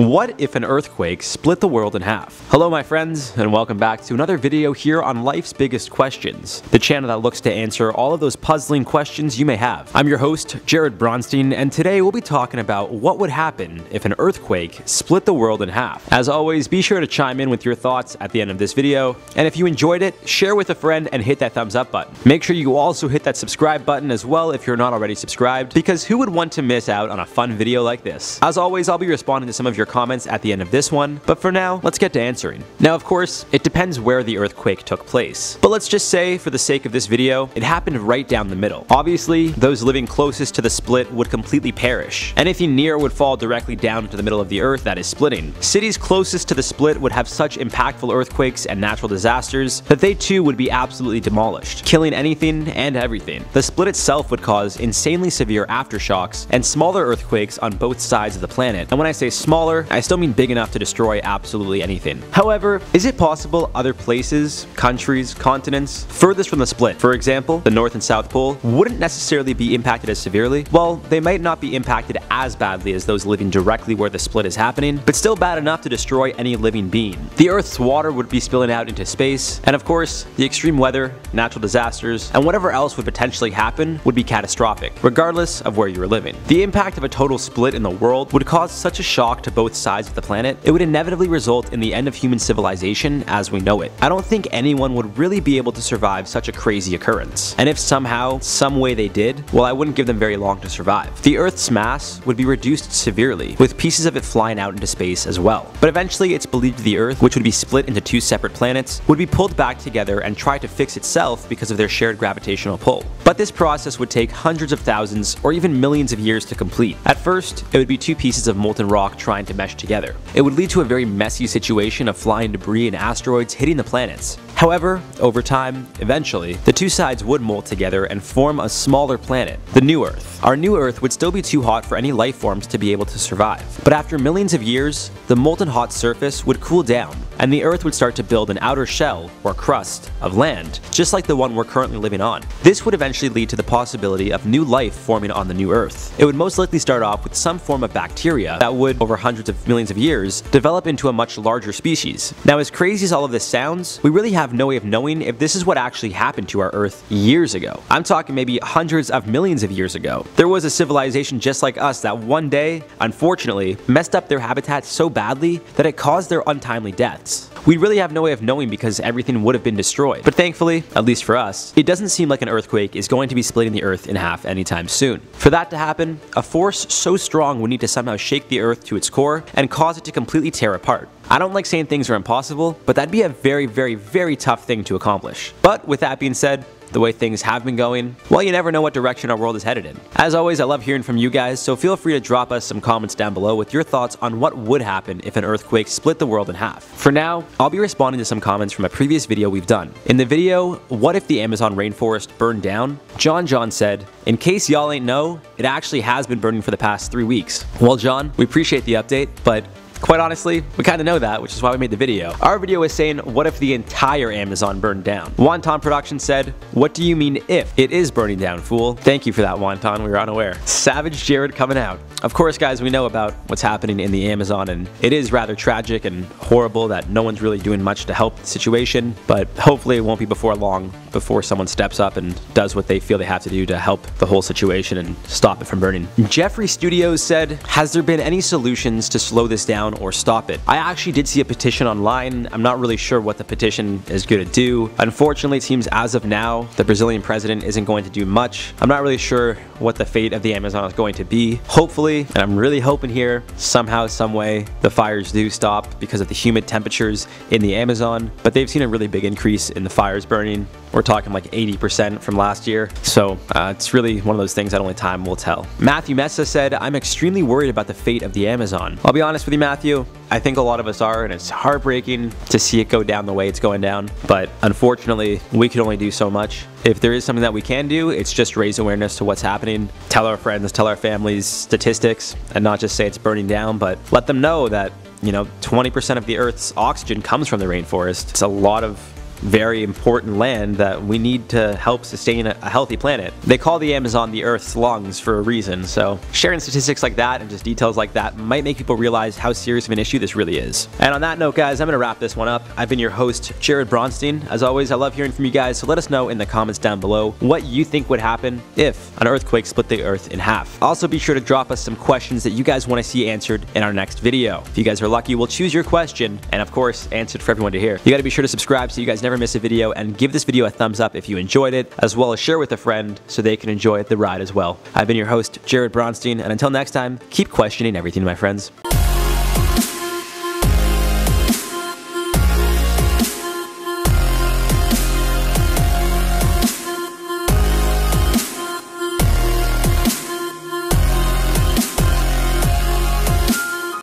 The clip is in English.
What if an earthquake split the world in half? Hello my friends, and welcome back to another video here on Life's Biggest Questions, the channel that looks to answer all of those puzzling questions you may have. I'm your host, Jarred Bronstein, and today we'll be talking about what would happen if an earthquake split the world in half. As always, be sure to chime in with your thoughts at the end of this video, and if you enjoyed it, share with a friend and hit that thumbs up button. Make sure you also hit that subscribe button as well if you're not already subscribed, because who would want to miss out on a fun video like this? As always, I'll be responding to some of your comments at the end of this one, but for now, let's get to answering. Now, of course, it depends where the earthquake took place, but let's just say, for the sake of this video, it happened right down the middle. Obviously, those living closest to the split would completely perish. Anything near would fall directly down into the middle of the earth that is splitting. Cities closest to the split would have such impactful earthquakes and natural disasters that they too would be absolutely demolished, killing anything and everything. The split itself would cause insanely severe aftershocks and smaller earthquakes on both sides of the planet. And when I say smaller, I still mean big enough to destroy absolutely anything. However, is it possible other places, countries, continents, furthest from the split, for example, the North and South Pole, wouldn't necessarily be impacted as severely? Well, they might not be impacted as badly as those living directly where the split is happening, but still bad enough to destroy any living being. The Earth's water would be spilling out into space, and of course, the extreme weather, natural disasters, and whatever else would potentially happen would be catastrophic, regardless of where you were living. The impact of a total split in the world would cause such a shock to both sides of the planet, it would inevitably result in the end of human civilization as we know it. I don't think anyone would really be able to survive such a crazy occurrence. And if somehow, some way they did, well I wouldn't give them very long to survive. The Earth's mass would be reduced severely, with pieces of it flying out into space as well. But eventually it's believed the Earth, which would be split into two separate planets, would be pulled back together and try to fix itself because of their shared gravitational pull. But this process would take hundreds of thousands or even millions of years to complete. At first, it would be two pieces of molten rock trying to mesh together. It would lead to a very messy situation of flying debris and asteroids hitting the planets. However, over time, eventually, the two sides would mold together and form a smaller planet, the New Earth. Our new Earth would still be too hot for any life forms to be able to survive. But after millions of years, the molten hot surface would cool down, and the Earth would start to build an outer shell, or crust, of land, just like the one we're currently living on. This would eventually lead to the possibility of new life forming on the new Earth. It would most likely start off with some form of bacteria that would, over hundreds of millions of years, develop into a much larger species. Now, as crazy as all of this sounds, we really have no way of knowing if this is what actually happened to our Earth years ago. I'm talking maybe hundreds of millions of years ago. There was a civilization just like us that one day, unfortunately, messed up their habitat so badly that it caused their untimely deaths. We really have no way of knowing because everything would have been destroyed. But thankfully, at least for us, it doesn't seem like an earthquake is going to be splitting the Earth in half anytime soon. For that to happen, a force so strong would need to somehow shake the Earth to its core and cause it to completely tear apart. I don't like saying things are impossible, but that'd be a very, very, very tough thing to accomplish. But with that being said, the way things have been going, well, you never know what direction our world is headed in. As always, I love hearing from you guys, so feel free to drop us some comments down below with your thoughts on what would happen if an earthquake split the world in half. For now, I'll be responding to some comments from a previous video we've done. In the video, What if the Amazon rainforest burned down? John John said, In case y'all ain't know, it actually has been burning for the past three weeks. Well, John, we appreciate the update, but Quite honestly, we kinda know that, which is why we made the video. Our video is saying, what if the entire Amazon burned down? Wonton Production said, what do you mean if? It is burning down, fool. Thank you for that, Wonton, we were unaware. Savage Jarred coming out. Of course, guys, we know about what's happening in the Amazon, and it is rather tragic and horrible that no one's really doing much to help the situation, but hopefully it won't be before long before someone steps up and does what they feel they have to do to help the whole situation and stop it from burning. Jeffrey Studios said, has there been any solutions to slow this down or stop it? I actually did see a petition online. I'm not really sure what the petition is going to do. Unfortunately, it seems as of now, the Brazilian president isn't going to do much. I'm not really sure what the fate of the Amazon is going to be. Hopefully, and I'm really hoping here, somehow, some way, the fires do stop because of the humid temperatures in the Amazon, but they've seen a really big increase in the fires burning. We're talking like 80% from last year. So uh, it's really one of those things that only time will tell. Matthew Messa said, I'm extremely worried about the fate of the Amazon. I'll be honest with you, Matthew. I think a lot of us are, and it's heartbreaking to see it go down the way it's going down. But unfortunately, we can only do so much. If there is something that we can do, it's just raise awareness to what's happening, tell our friends, tell our families statistics, and not just say it's burning down, but let them know that, you know, 20% of the Earth's oxygen comes from the rainforest. It's a lot of very important land that we need to help sustain a, healthy planet. They call the Amazon the Earth's lungs for a reason, so sharing statistics like that and just details like that might make people realize how serious of an issue this really is. And on that note, guys, I'm going to wrap this one up. I've been your host, Jarred Bronstein. As always, I love hearing from you guys, so let us know in the comments down below what you think would happen if an earthquake split the Earth in half. Also, be sure to drop us some questions that you guys want to see answered in our next video. If you guys are lucky, we'll choose your question and, of course, answer it for everyone to hear. You got to be sure to subscribe so you guys never miss a video and give this video a thumbs up if you enjoyed it, as well as share with a friend so they can enjoy the ride as well. I've been your host, Jarred Bronstein, and until next time, keep questioning everything, my friends.